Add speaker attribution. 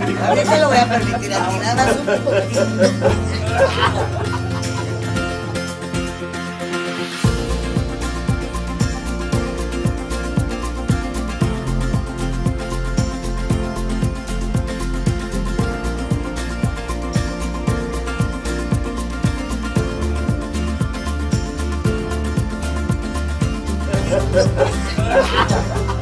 Speaker 1: No te lo voy a permitir a ti, nada más un poquito.